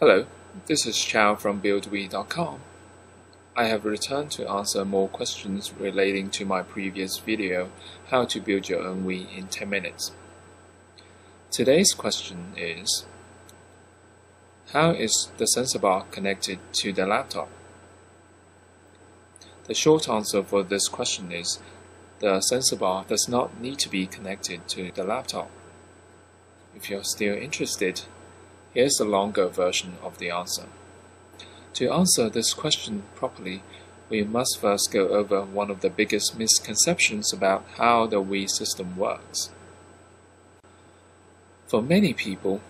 Hello, this is Chao from BuildWii.com. I have returned to answer more questions relating to my previous video, How to Build Your Own Wii in 10 Minutes. Today's question is, How is the sensor bar connected to the laptop? The short answer for this question is, the sensor bar does not need to be connected to the laptop. If you're still interested, Here's a longer version of the answer. To answer this question properly, we must first go over one of the biggest misconceptions about how the Wii system works. For many people,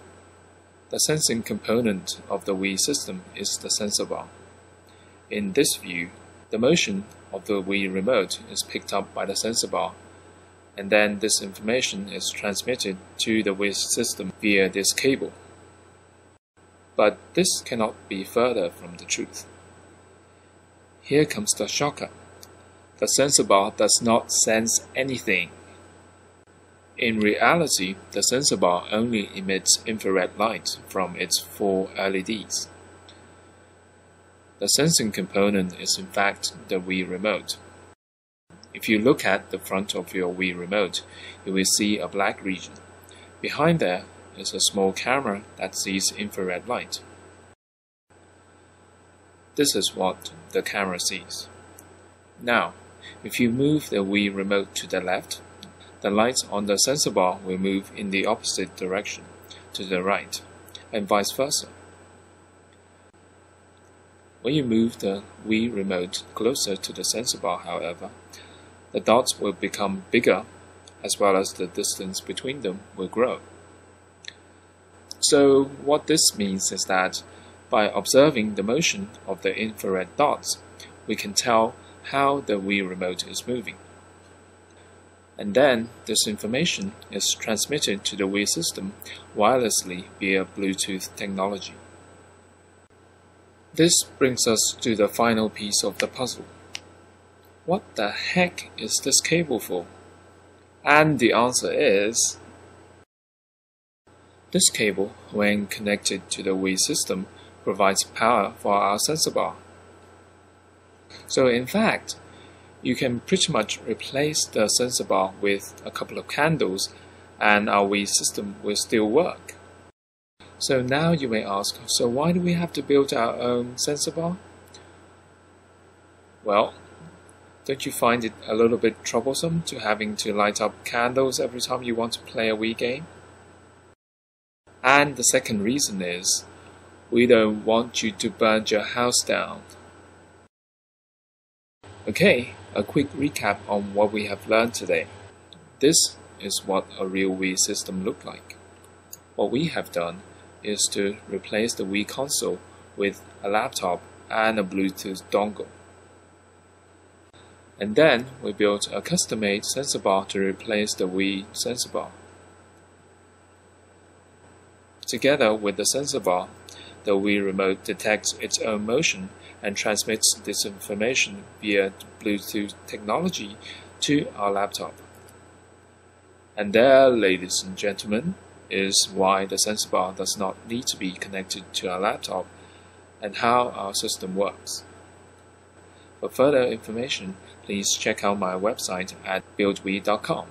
the sensing component of the Wii system is the sensor bar. In this view, the motion of the Wii remote is picked up by the sensor bar, and then this information is transmitted to the Wii system via this cable. But this cannot be further from the truth. Here comes the shocker. The sensor bar does not sense anything. In reality, the sensor bar only emits infrared light from its four LEDs. The sensing component is in fact the Wii remote. If you look at the front of your Wii remote, you will see a black region. Behind there is a small camera that sees infrared light. This is what the camera sees. Now, if you move the Wii remote to the left, the lights on the sensor bar will move in the opposite direction, to the right, and vice versa. When you move the Wii remote closer to the sensor bar, however, the dots will become bigger as well as the distance between them will grow. So what this means is that by observing the motion of the infrared dots, we can tell how the Wii remote is moving. And then this information is transmitted to the Wii system wirelessly via Bluetooth technology. This brings us to the final piece of the puzzle. What the heck is this cable for? And the answer is this cable, when connected to the Wii system, provides power for our sensor bar. So in fact, you can pretty much replace the sensor bar with a couple of candles and our Wii system will still work. So now you may ask, so why do we have to build our own sensor bar? Well, don't you find it a little bit troublesome to having to light up candles every time you want to play a Wii game? And the second reason is we don't want you to burn your house down. Okay, a quick recap on what we have learned today. This is what a real Wii system looked like. What we have done is to replace the Wii console with a laptop and a Bluetooth dongle. And then we built a custom-made sensor bar to replace the Wii sensor bar. Together with the sensor bar, the Wii remote detects its own motion and transmits this information via Bluetooth technology to our laptop. And there, ladies and gentlemen, is why the sensor bar does not need to be connected to our laptop and how our system works. For further information, please check out my website at buildwii.com.